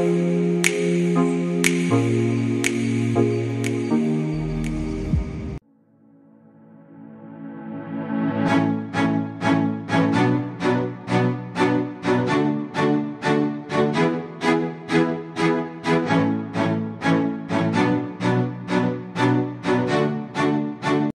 you.